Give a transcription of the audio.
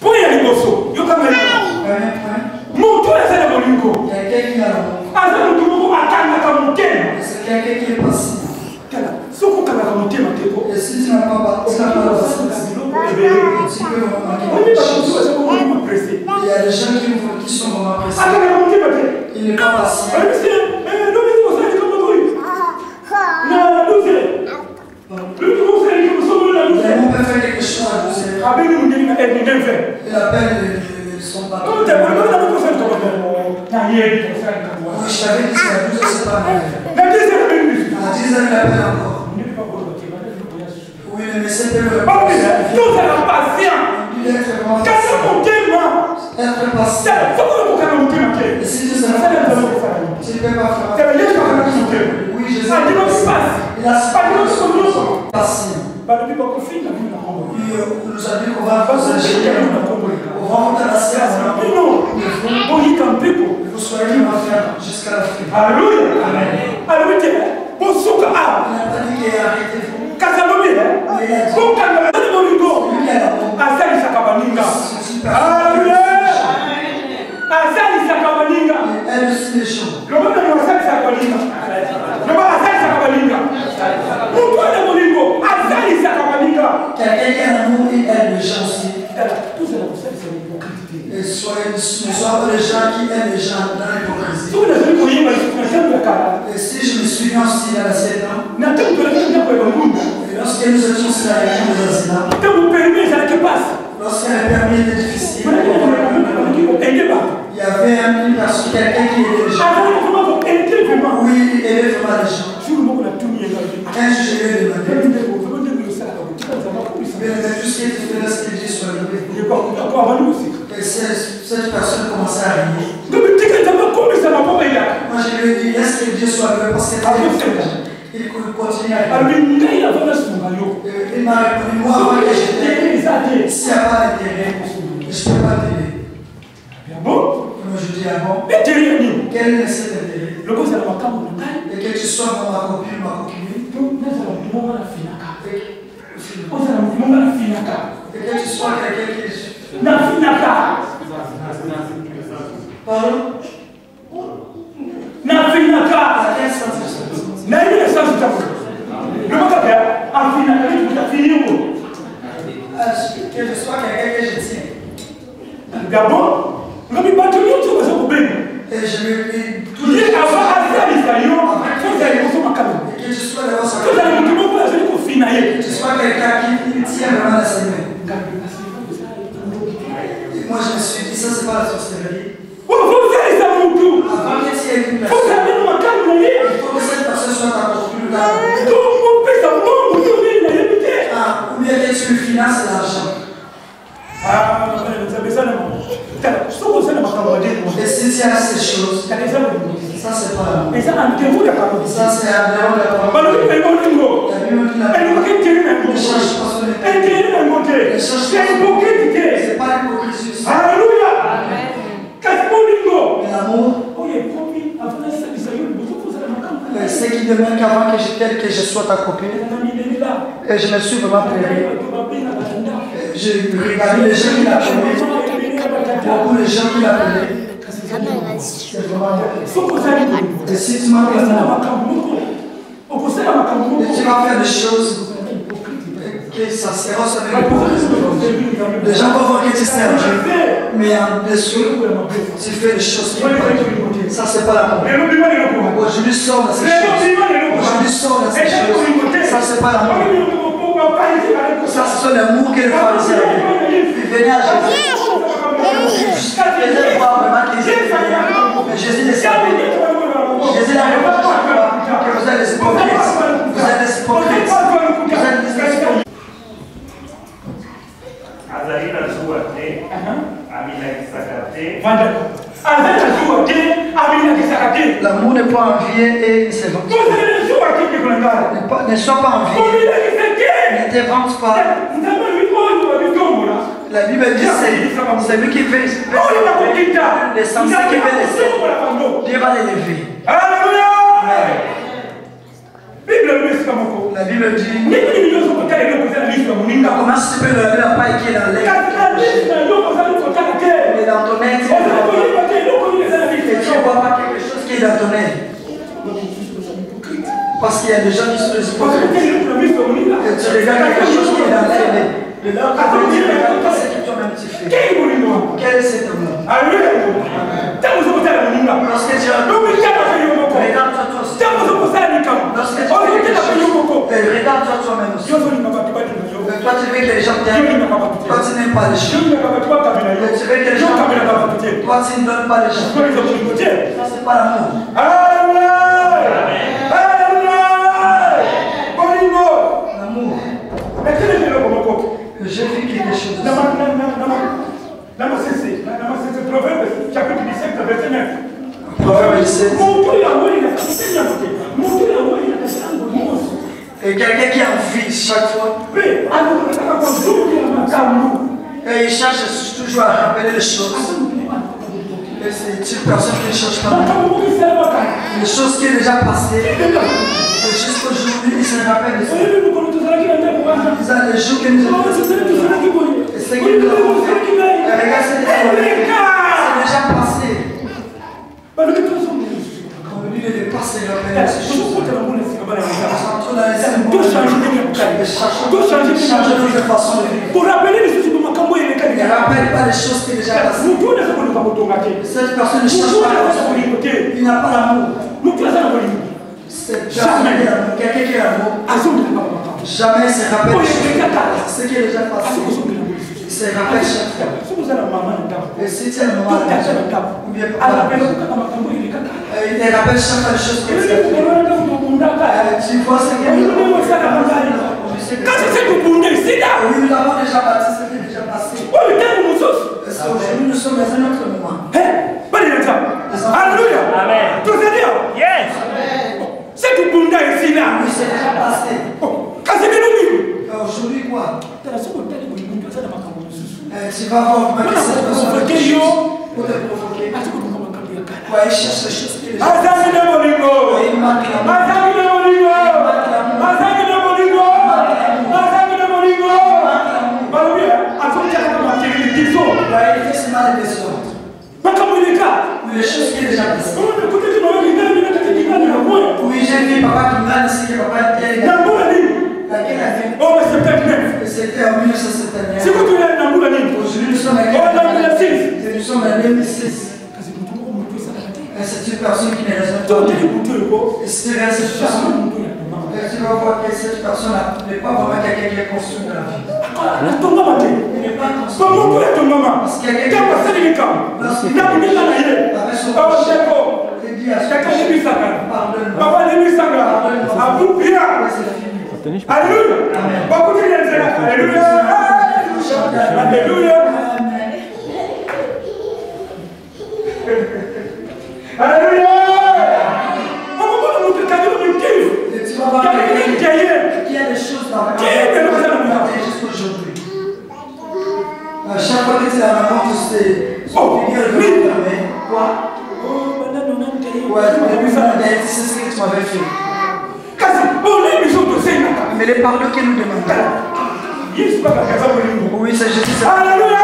mpo ya liboso. Point, motu aza na bolingo. Quelqu'un qui a l'amour. aza motu moko akangaka motema C'est quelqu'un qui est passif. tala soki okangaka motema te po Et si appelle le- le- son olobiki na kosala likambo nayebi kosala likambo Oui, je t'avais dit, c'est à 12 heures, c'est pas abengi bisu À 10 heures, il appelle encore. Oui, le message peut le patient Il est vraiment kaka patient. motema Être patient. soki okokanga motema te Et si tu sais pas tu ne peux pas faire tala yesu akanaki motema Oui, Jésus. andimaki pasi Il a patient. euh, on nous a dit qu'on va vous shindano na kumbulika uvaonda na siasa na pino uhika mpiko uswahili mafyano jusqu'à la fin haleluya alobite bosuka awa kazalobi bokangala tani molingo azalisaka baninga ne soyez pas les gens qui aiment les gens dans l'hypocrisie. Et si je me souviens aussi il y a 7 ans, na ntango tolaki ndako ya bangunda et lorsque nous étions sur la réunion des pasi lorsque le permis était difficile, il y avait une personne, quelqu'un qui les gens. vraiment Oui, il aidait vraiment les gens. Un jour, je lui ai demandé, mais tout ce qui était Et cette, personne commençait à bayaka Moi, je lui ai dit, laisse que Dieu soit heureux parce que il continue à avant yo. Et Il m'a répondu, moi, avant que j'étais, s'il n'y a pas d'intérêt, je ne peux pas t'aider. ya bon? Moi, je dis, ah bon, etere ya nini quel est cet intérêt? Et que tu sois vraiment ma copine, ma copine, nafinaka et nafinaka que tu sois quelqu'un qui. nafinaka Pardon? Nafinaka À quel sens est-ce que nayebi na sansi tako lobaka ya afinaka nitukuta Ah, Que je sois quelqu'un que je tiens. gabon ngomi bato nyonso baza kobenga Et je lui dis, tous les ye jours, ava asalisa yo tozala liboso makambo et que tu sois d'abord sa tozala copine. motu moko azali kofina ye Que tu sois quelqu'un qui tient vraiment la semaine. Et moi, je me suis dit, ça, c'est pas la sorcellerie. que tu aies une personne, ozala nano makambo na ye il faut que cette personne soit copine. là. to opesa mongo to nini nayebi te Ah, ou bien tu finances l'argent. soki oza na makambo adeko Et si as ces choses, ça, c'est pas kabodi Ça, c'est un dehors de la parole. Balobi na bolingo La Bible dit la elobaki nteri na yango Ne cherche pas son intérêt. enteri na yango te ya hypocrite te C'est pas l'hypocrisie. Alléluia. Mais l'amour, makambo euh, c'est qui demande qu'avant que je t'aide, que je sois ta copine. Et je me suis vraiment ndako J'ai regardé les gens qui l'appelaient. Beaucoup de gens qui l'appelaient. C'est vraiment Et si tu m'as et tu vas faire des choses les Les gens vont voir que tu sers Dieu. Mais en dessous, tu fais des choses qui pas. Ça, c'est pas lelo koma Aujourd'hui, sors de ces choses. Aujourd'hui, sors de ces choses. Ça, c'est pas l'amour. Ça, ce sont les mots que les pharisiens avaient. Ils venaient à Jésus. Ils voir vraiment qu'ils étaient venus. Mais Jésus les savait. Jésus leur répondit que vous êtes ne sois pas envieux. Ne t'évente pas. La Bible dit c'est celui qui fait les sensés qui fait les sept. Dieu va l'élever. La Bible dit Comment se peut lever la paille qui est dans l'air Et dans ton être, tu ne vois pas quelque chose qui est dans ton être. A des gens qui sont hypocrites. tu as regardes quelque chose qui est dans regarde pas ce que tu mon nom Quel est cet Alléluia. Mungu. Lorsque tu as moko. regarde-toi toi. Lorsque tu quelque chose, eh, regarde-toi toi-même aussi. Toi, tu veux que les gens t'aiment. Toi, tu n'aimes pas les bati kabila Tu veux que les gens t'aiment. Toi, tu ne donnes pas les kulingoje. Ça, c'est pas l'amour. Alléluia. Alléluia. Bolingo. L'amour. Ekele ni loko moko. Que J'ai vu quelque chose. Na ma na na na ma. Na ma sese. Na ma sese proverbe chapitre 17 verset 9. Proverbe 17. Muntu yawe inakasenya kote. Muntu yawe inakasenya ngozi. Et quelqu'un qui a envie chaque fois, et il cherche toujours à rappeler les choses. Et c'est une personne qui ne cherche pas. Les choses qui est déjà passées. Et jusqu'aujourd'hui, il se rappelle de ça. Ils ont les jours que nous avons. Et ce que nous avons fait. Et regarde, c'est déjà c'est déjà passé. Quand lui est passé, il rappelle ces choses. Entre dans les émois, et cherchons changer notre façon de vivre. Pour rappeler les choses de makambo Il ne yelekani. rappelle pas les choses qui sont déjà passées. Mtu anaweza kulipa kutonga te. Cette personne ne cherche pas l'amour. Il n'a pas l'amour. A l'amour, quelqu'un qui a l'amour, jamais se rappelle. Ce qui est déjà passé. Asukuzongi na mwili. Il se rappelle chaque fois. Et si tu es tabu. ou bien papa, il te rappelle chaque fois les choses que tu as fait. Euh, Tu vois ce qu'il y a? Sana magari. Kazi si kukunde sida. Oui, nous avons déjà bâti ce qui est déjà passé. Qu'aujourd'hui, nous sommes dans un autre moment. Eh, na tabu. Haleluya. Amen. Tusaidie. Yes. Si kukunde sida. Oui, c'est déjà passé. Ni nini? Euh, Aujourd'hui, quoi? Euh, Tu vas voir que cette pour te provoquer. Kala. Ouais, il cherche les choses. Il manque l'amour. 1979. C'était en 1979. Siku? Nous sommes en ah, C'est une personne qui ne pas. Et tu vas voir que cette personne n'est pas vraiment quelqu'un qui est conscient de la vie. Il n'est pas conscient. Parce qu'il y a quelqu'un qui est conscient. Papa, ne lui sanga tenez, je peux... Alléluia. Beaucoup de gens Alléluia. Alléluia. Alléluia. Il y a des choses dans la jusqu'aujourd'hui. À euh, chaque fois que tu la rencontre, c'est figure de l'autre, mais quoi? Ouais, depuis c'est. Mais les pardons que nous bolingo. Oui, c'est Jésus. Alléluia.